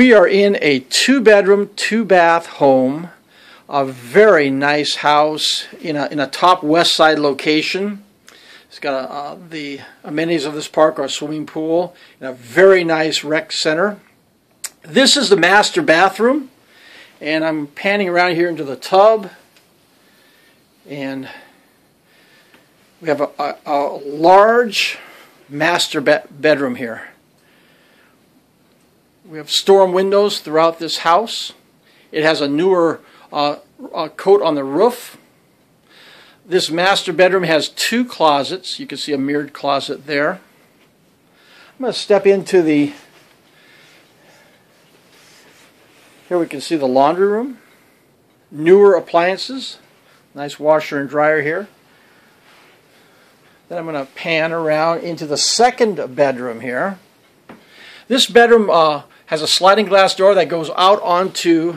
We are in a two bedroom, two bath home, a very nice house in a, in a top west side location. It's got a, uh, the amenities of this park are a swimming pool and a very nice rec center. This is the master bathroom, and I'm panning around here into the tub, and we have a, a, a large master be bedroom here. We have storm windows throughout this house. It has a newer uh, uh, coat on the roof. This master bedroom has two closets. You can see a mirrored closet there. I'm going to step into the. Here we can see the laundry room. Newer appliances. Nice washer and dryer here. Then I'm going to pan around into the second bedroom here. This bedroom uh, has a sliding glass door that goes out onto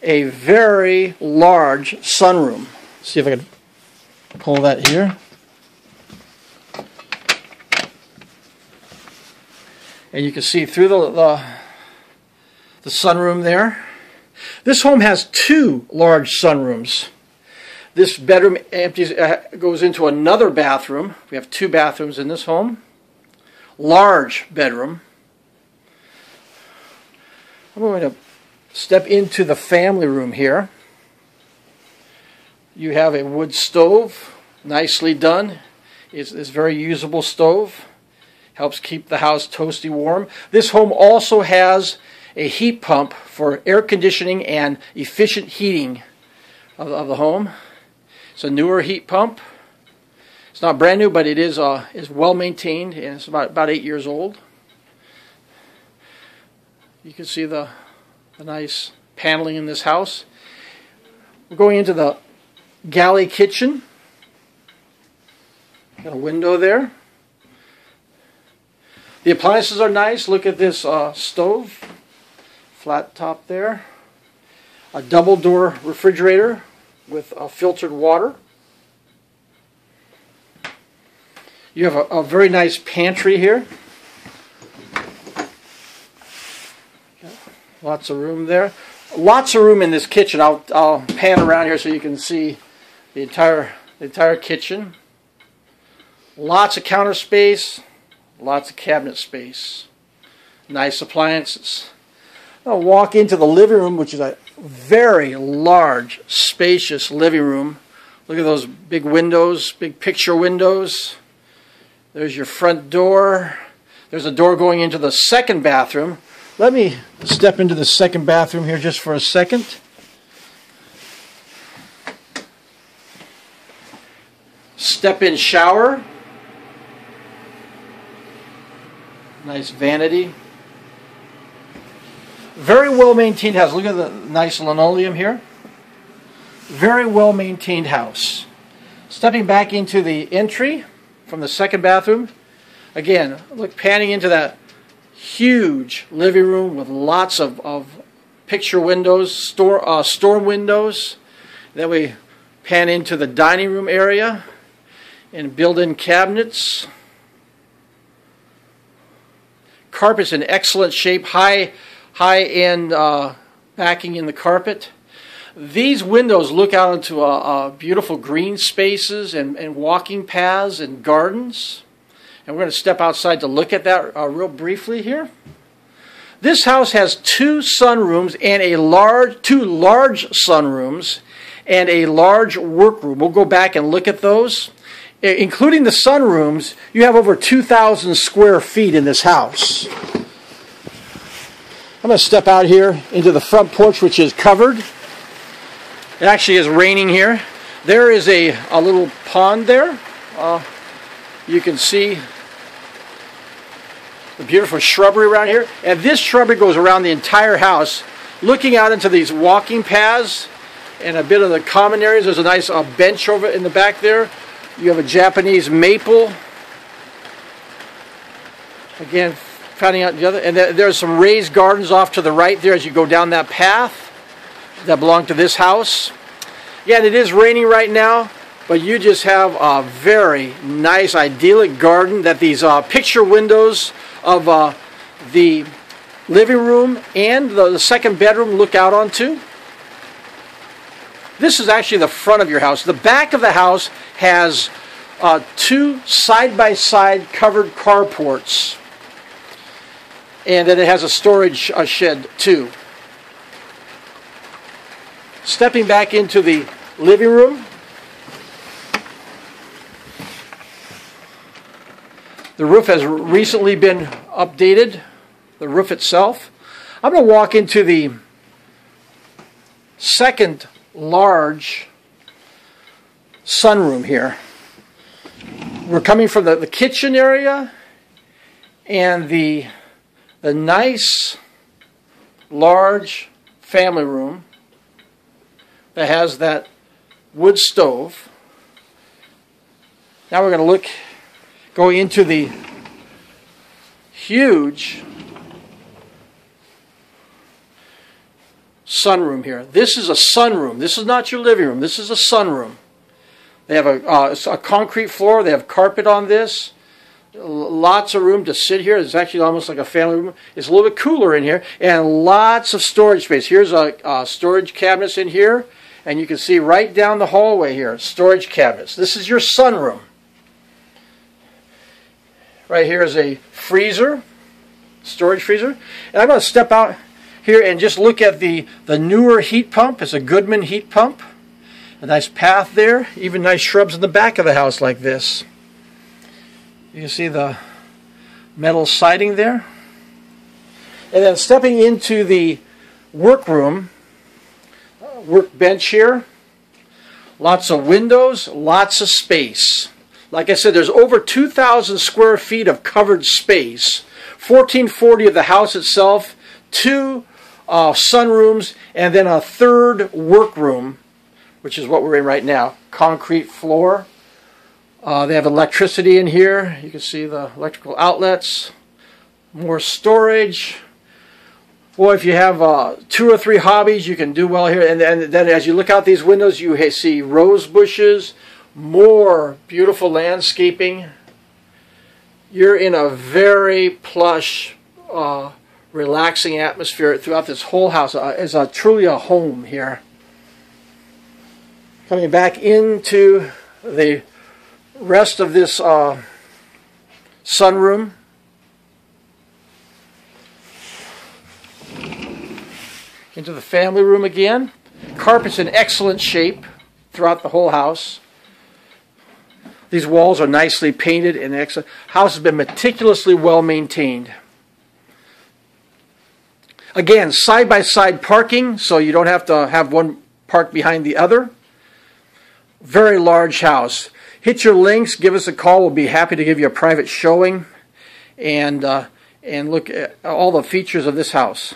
a very large sunroom. Let's see if I can pull that here. And you can see through the, the, the sunroom there. This home has two large sunrooms. This bedroom empties, uh, goes into another bathroom. We have two bathrooms in this home. Large bedroom. I'm going to step into the family room here. You have a wood stove, nicely done. It's, a very usable stove. Helps keep the house toasty warm. This home also has a heat pump for air conditioning and efficient heating of, of the home. It's a newer heat pump. It's not brand new, but it is uh, is well maintained and it's about about eight years old. You can see the the nice paneling in this house. We're going into the galley kitchen. Got a window there. The appliances are nice. Look at this uh, stove, flat top there. A double door refrigerator with uh, filtered water. You have a, a very nice pantry here. Lots of room there. Lots of room in this kitchen. I'll, I'll pan around here so you can see the entire, the entire kitchen. Lots of counter space. Lots of cabinet space. Nice appliances. I'll walk into the living room, which is a very large, spacious living room. Look at those big windows, big picture windows. There's your front door. There's a door going into the second bathroom. Let me step into the second bathroom here just for a second. Step in shower. Nice vanity. Very well maintained house. Look at the nice linoleum here. Very well maintained house. Stepping back into the entry from the second bathroom. Again, look panning into that huge living room with lots of, of picture windows, store, uh, storm windows. Then we pan into the dining room area and built-in cabinets. Carpet's in excellent shape, high high-end uh, backing in the carpet. These windows look out into uh, uh, beautiful green spaces and, and, walking paths and gardens. And we're going to step outside to look at that uh, real briefly here. This house has two sunrooms and a large, two large sunrooms and a large workroom. We'll go back and look at those. Including the sunrooms, you have over 2,000 square feet in this house. I'm going to step out here into the front porch, which is covered. It actually is raining here. There is a, a little pond there. Uh, you can see the beautiful shrubbery around here. And this shrubbery goes around the entire house, looking out into these walking paths and a bit of the common areas. There's a nice uh, bench over in the back there. You have a Japanese maple. Again, finding out the other. And there's some raised gardens off to the right there as you go down that path that belong to this house. Yeah, it is raining right now, but you just have a very nice, idyllic garden that these uh, picture windows of uh, the living room and the, the second bedroom look out onto. This is actually the front of your house. The back of the house has uh, two side-by-side covered carports. And then it has a storage uh, shed too. Stepping back into the living room. The roof has recently been updated, the roof itself. I'm going to walk into the second large sunroom here. We're coming from the, the kitchen area and the, the nice large family room that has that wood stove. Now we're going to look, go into the huge sunroom here. This is a sunroom. This is not your living room. This is a sunroom. They have a, uh, a concrete floor. They have carpet on this. Lots of room to sit here. It's actually almost like a family room. It's a little bit cooler in here. And lots of storage space. Here's a, a storage cabinets in here. And you can see right down the hallway here, storage cabinets. This is your sunroom. Right here is a freezer, storage freezer. And I'm going to step out here and just look at the, the newer heat pump. It's a Goodman heat pump. A nice path there. Even nice shrubs in the back of the house like this. You can see the metal siding there. And then stepping into the workroom, workbench here. Lots of windows, lots of space. Like I said, there's over 2,000 square feet of covered space. 1440 of the house itself, two uh, sunrooms, and then a third workroom, which is what we're in right now. Concrete floor. Uh, they have electricity in here. You can see the electrical outlets. More storage. Boy, if you have uh, two or three hobbies, you can do well here. And, and then as you look out these windows, you see rose bushes, more beautiful landscaping. You're in a very plush uh, relaxing atmosphere throughout this whole house. Uh, it's a, truly a home here. Coming back into the rest of this uh, sunroom. Into the family room again. Carpet's in excellent shape throughout the whole house. These walls are nicely painted and excellent. House has been meticulously well maintained. Again, side-by-side parking, so you don't have to have one parked behind the other. Very large house. Hit your links, give us a call. We'll be happy to give you a private showing and, uh, and look at all the features of this house.